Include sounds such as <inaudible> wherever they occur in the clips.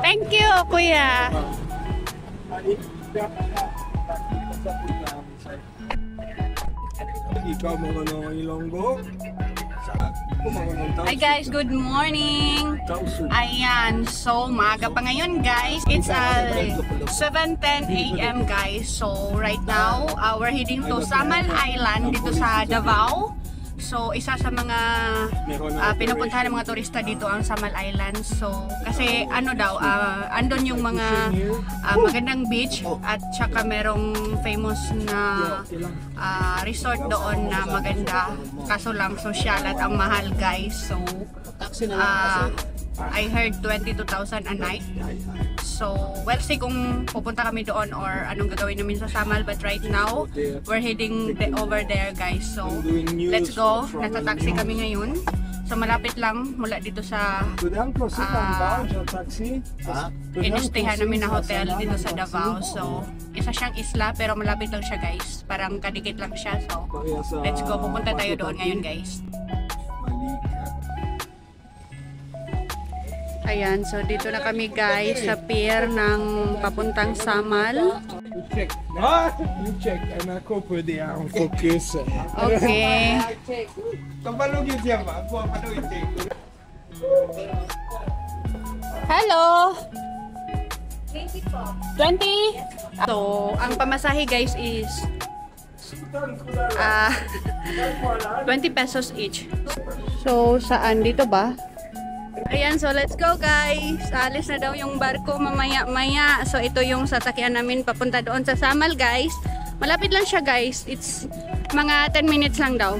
Thank you, kuya. Ikaw mga nang ilonggo. Hi guys, good morning. Ayan, so maaga pa ngayon guys. It's uh, 7.10 a.m. guys. So right now, uh, we're heading to Samal Island dito sa Davao. So isa sa mga uh, pinupuntahan ng mga turista dito ang Samal Island. So kasi ano daw, uh, andon yung mga uh, magandang beach at saka merong famous na uh, resort doon na maganda. Kaso lang social at ang mahal guys. So uh, I heard 22,000 a night. So, we'll see kung pupunta kami doon or anong gagawin namin sa Samal. But right now, we're heading the, over there guys. So, let's go. Nasa taxi kami ngayon. So, malapit lang mula dito sa uh, taxi. Inustihan namin na hotel dito sa Davao. So, isa siyang isla pero malapit lang siya guys. Parang kadikit lang siya. So, let's go. Pupunta tayo doon ngayon guys. Ayan, so dito na kami guys sa pier ng papuntang Samal. You check. You check. And ako pwede ang focus. Okay. Kapalog yun siya ba? Yun siya. Hello! 20? So, ang pamasahe guys is ah <laughs> 20 pesos each. So, saan? Dito ba? Ayan, so let's go guys. Alis na daw yung barko mamaya-maya. So ito yung sasakyan namin papunta doon sa Samal guys. Malapit lang siya guys. It's mga 10 minutes lang daw.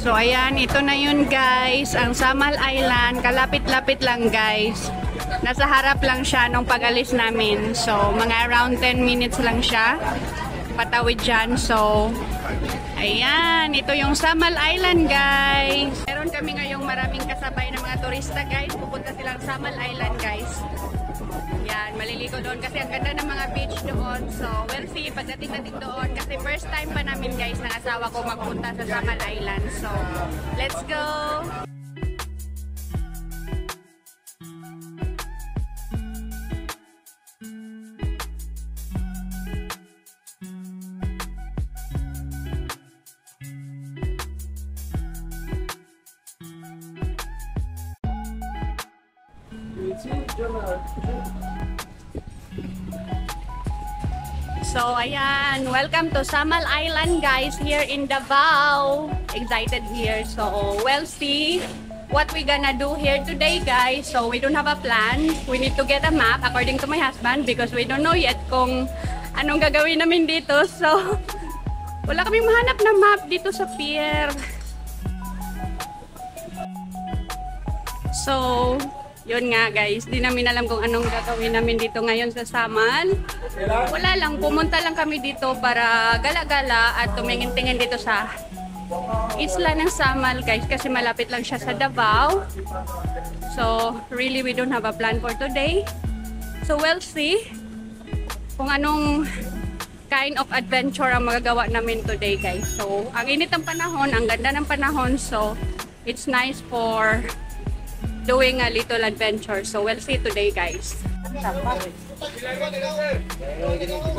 So ayan, ito na yun guys, ang Samal Island, kalapit-lapit lang guys. Nasa harap lang siya nung pag-alis namin. So mga around 10 minutes lang siya. Patawid dyan. So ayan, ito yung Samal Island guys. Meron kami ngayong maraming kasabay ng mga turista guys. Pupunta silang Samal Island guys. Yan, maliligo doon kasi ang ganda ng mga beach doon. So, we'll see pagdating natin doon kasi first time pa namin guys ng asawa ko magpunta sa Samal Island. So, let's go! So, ayan. Welcome to Samal Island, guys, here in Davao. Excited here. So, we'll see what we gonna do here today, guys. So, we don't have a plan. We need to get a map, according to my husband, because we don't know yet kung anong gagawin namin dito. So, <laughs> wala kaming mahanap na map dito sa pier. So, yun nga guys, di namin alam kung anong gagawin namin dito ngayon sa Samal. Wala lang, pumunta lang kami dito para gala-gala at tumingin-tingin dito sa isla ng Samal guys kasi malapit lang siya sa Davao. So, really we don't have a plan for today. So, we'll see kung anong kind of adventure ang magagawa namin today guys. So, ang init ng panahon, ang ganda ng panahon. So, it's nice for doing a little adventure. So, we'll see today, guys.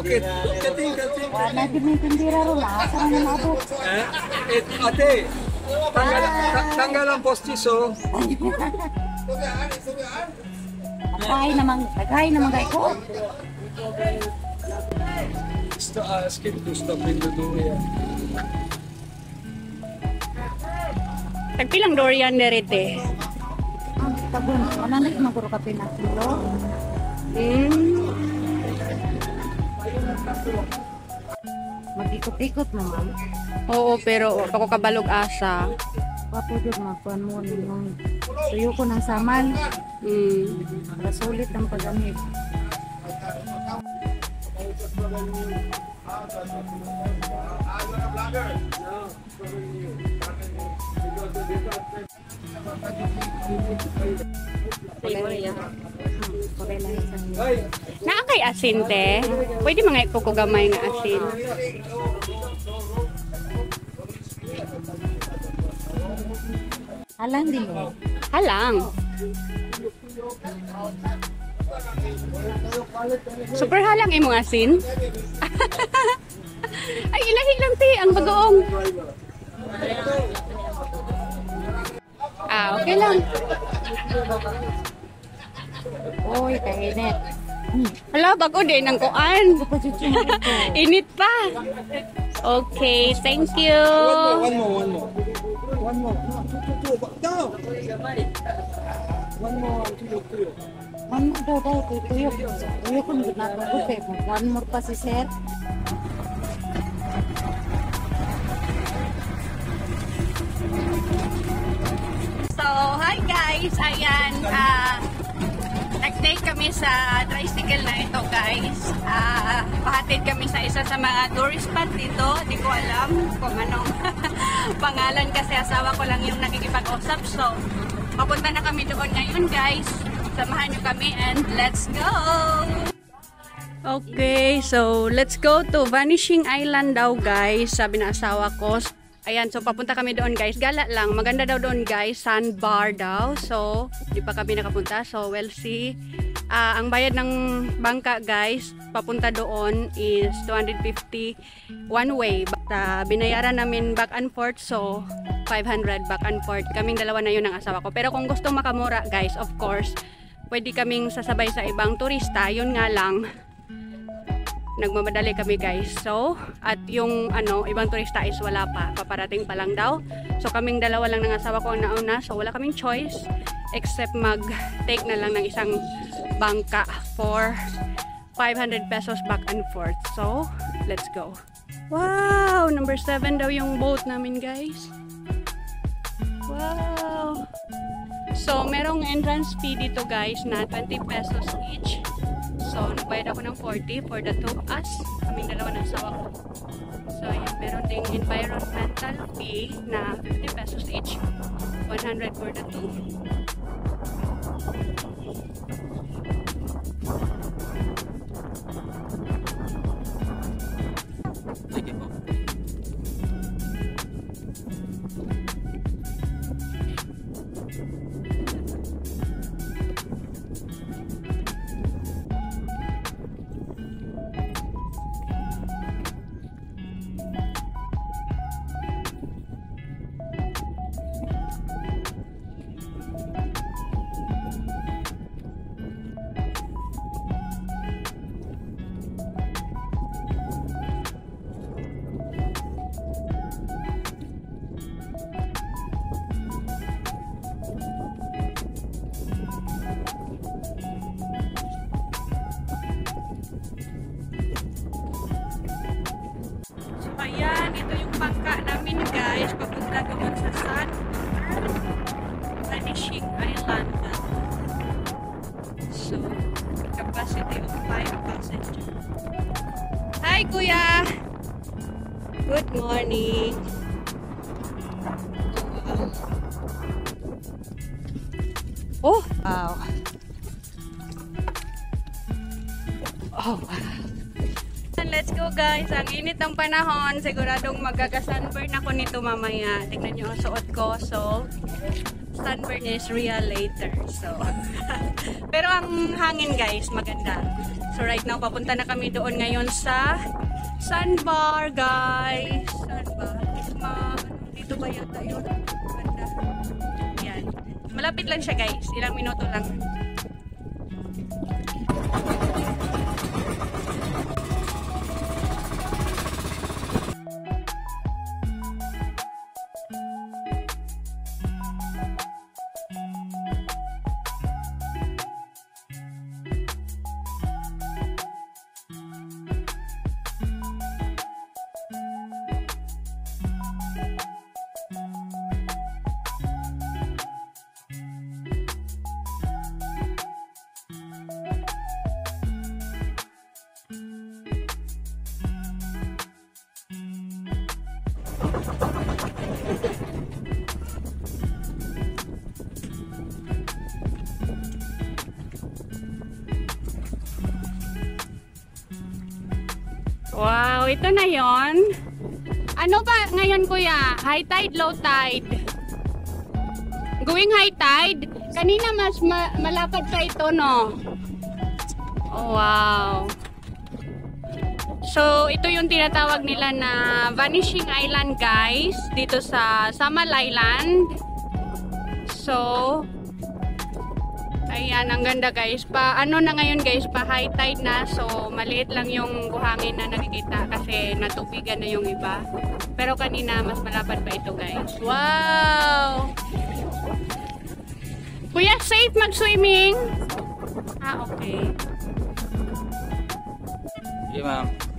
Okay, kating, kating. Wala tinitindira ro na. Saan mo nabot? Eh, ate, tanggal, ta- tanggal ang postiso. Nagkahay naman, nagkahay naman kay ko. Sto- ask him to stop in the door. Yeah. Tagpilang Dorian derete. Ang tabon, mananag maguro ka pinakilo. Hmm. Mag-ikot-ikot ma'am. Oo, pero ako kabalog asa. Papo dyan, mapuan mo nung tuyo ko ng saman. Hmm. Para sulit ang paggamit. Lang isang Naa kay asin te. Pwede mga iko ko gamay nga asin. Alang din mo. Halang. Super halang imong asin. <laughs> Ay, ilahi lang ti ang bagoong. Okay lang. Oy, kainit. Hala, bago din ang kuan. <laughs> Init pa. Okay, thank you. One more, one more. One more. Two, two. No! One more, two, two. One more daw daw, kay tuyo. Tuyo ko ginagawa ko. One more pa si sir. So, hi guys! Ayan, ah, nag-take kami sa tricycle na ito guys. Ah, pahatid kami sa isa sa mga tourist spot dito. Di ko alam kung anong <laughs> pangalan kasi asawa ko lang yung nakikipag-usap. So, papunta na kami doon ngayon guys. Samahan nyo kami and let's go! Okay, so let's go to Vanishing Island daw guys. Sabi na asawa ko. Ayan, so papunta kami doon guys. Gala lang. Maganda daw doon guys. Sandbar daw. So, di pa kami nakapunta. So, we'll see. Ah, ang bayad ng bangka guys, papunta doon is 250 one way. Basta binayaran namin back and forth. So, 500 back and forth. Kaming dalawa na yun ng asawa ko. Pero kung gusto makamura guys, of course, pwede kaming sasabay sa ibang turista. Yun nga lang, nagmamadali kami guys. So, at yung ano, ibang turista is wala pa. Paparating pa lang daw. So, kaming dalawa lang ng asawa ko ang nauna. So, wala kaming choice except mag-take na lang ng isang bangka for 500 pesos back and forth. So, let's go. Wow! Number 7 daw yung boat namin guys. Wow! So, merong entrance fee dito guys na 20 pesos each. So, nagbayad ako ng 40 for the two of us. Kaming dalawa ng asawa ko. So, yun. Meron ding environmental fee na 50 pesos each. 100 for the two. Good morning! Oh! Wow! Oh, wow! Let's go guys. Ang init ng panahon. Siguradong magkaka-sunburn ako nito mamaya. Tingnan nyo ang suot ko. So, sunburn is real later. So, <laughs> pero ang hangin guys, maganda. So, right now, papunta na kami doon ngayon sa Sandbar guys. Sandbar. Ma, dito ba yata yun? Yan. Malapit lang siya guys. Ilang minuto lang. Ito na yon. Ano ba ngayon kuya? High tide, low tide? Going high tide? Kanina mas ma- malapad pa ito, no? Oh, wow. So, ito yung tinatawag nila na Vanishing Island, guys. Dito sa Samal Island. So, ayan, ang ganda, guys. Pa, ano na ngayon, guys? Pa high tide na. So, maliit lang yung buhangin na nakikita kasi natubigan na yung iba. Pero kanina, mas malapad pa ito, guys. Wow! Kuya, safe mag-swimming? Ah, okay. Sige, ma'am.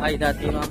还有在听吗？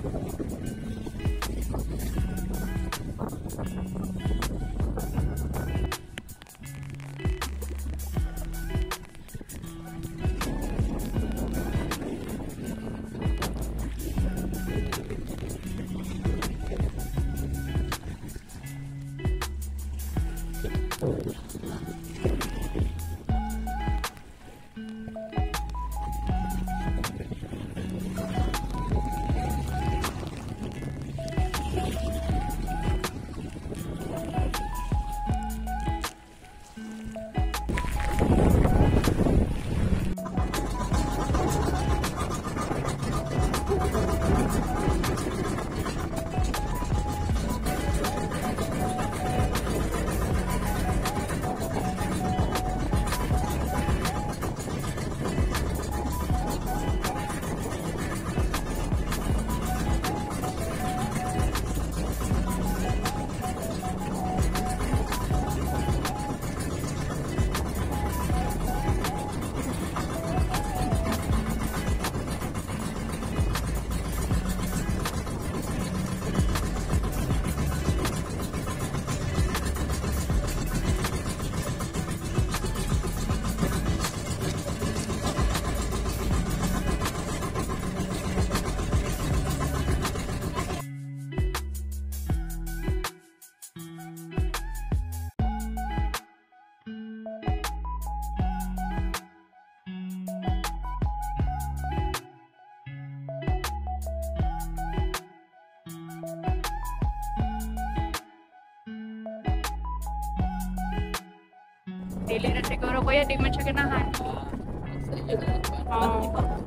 daily रहते करो कोई डिमेंशन के ना हाँ